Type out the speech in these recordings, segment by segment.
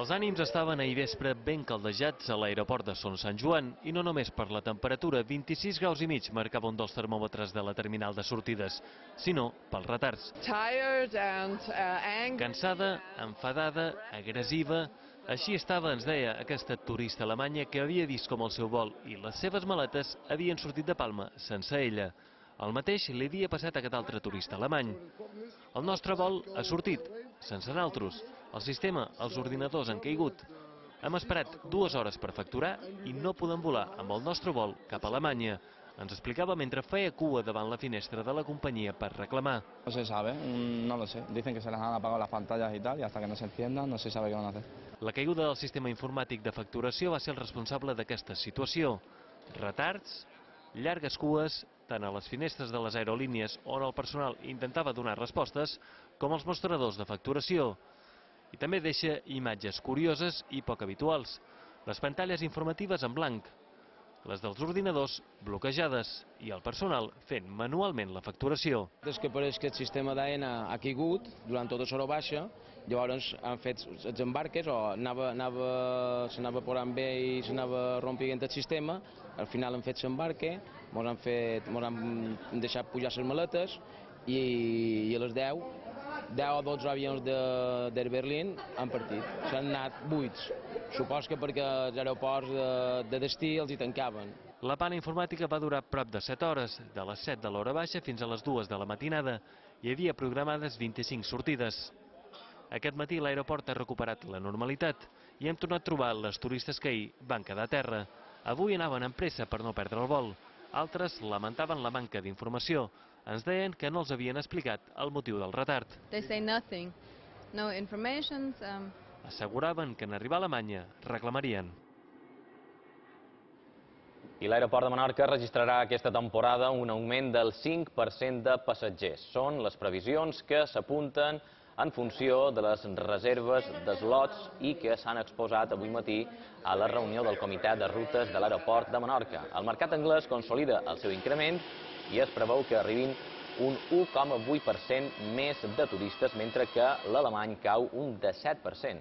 Els ànims estaven ahir vespre ben caldejats a l'aeroport de Son Sant Joan i no només per la temperatura, 26 graus i mig marcava un dels termòmetres de la terminal de sortides, sinó pels retards. uh. Cansada, enfadada, agressiva, així estava, ens deia, aquesta turista alemanya que havia vist com el seu vol i les seves maletes havien sortit de Palma sense ella. El mateix li havia passat a aquest altre turista alemany. El nostre vol ha sortit, sense naltros. El sistema, els ordinadors han caigut. Hem esperat dues hores per facturar i no podem volar amb el nostre vol cap a Alemanya. Ens explicava mentre feia cua davant la finestra de la companyia per reclamar. No se sabe, no lo sé. Dicen que se les han apagado las pantallas y tal, y hasta que no se enciendan no se sabe qué van a hacer. La caiguda del sistema informàtic de facturació va ser el responsable d'aquesta situació. Retards, llargues cues, tant a les finestres de les aerolínies on el personal intentava donar respostes, com als mostradors de facturació. I també deixa imatges curioses i poc habituals. Les pantalles informatives en blanc, les dels ordinadors bloquejades i el personal fent manualment la facturació. És que pareix que el sistema d'AENA ha caigut durant tota l'hora baixa, llavors han fet els embarques o anava, anava, s'anava posant bé i s'anava rompint el sistema, al final han fet l'embarque, ens han, fet, han deixat pujar les maletes i a les 10, 10 o 12 avions de, de Berlín han partit, s'han anat buits. Supos que perquè els aeroports de, de destí els hi tancaven. La pana informàtica va durar prop de 7 hores, de les 7 de l'hora baixa fins a les 2 de la matinada. Hi havia programades 25 sortides. Aquest matí l'aeroport ha recuperat la normalitat i hem tornat a trobar les turistes que ahir van quedar a terra. Avui anaven amb pressa per no perdre el vol. Altres lamentaven la manca d'informació. Ens deien que no els havien explicat el motiu del retard. They say nothing, no information. Um, Asseguraven que en arribar a Alemanya reclamarien. I l'aeroport de Menorca registrarà aquesta temporada un augment del 5% de passatgers. Són les previsions que s'apunten en funció de les reserves d'eslots i que s'han exposat avui matí a la reunió del Comitè de Rutes de l'aeroport de Menorca. El mercat anglès consolida el seu increment i es preveu que arribin un 1,8% més de turistes, mentre que l'alemany cau un 17%.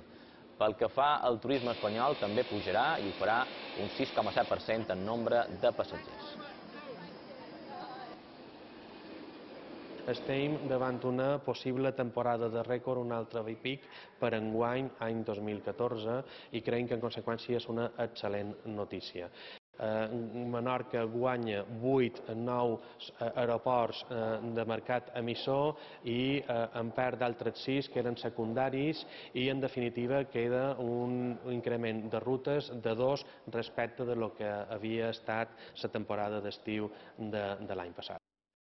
Pel que fa al turisme espanyol, també pujarà i ho farà un 6,7% en nombre de passatgers. Estem davant una possible temporada de rècord, un altre pic per enguany, any 2014, i creiem que en conseqüència és una excel·lent notícia. Eh, Menorca guanya 8 nous aeroports eh, de mercat emissor i eh, en perd d'altres 6 que eren secundaris i en definitiva queda un increment de rutes de dos respecte de lo que havia estat la temporada d'estiu de, de l'any passat.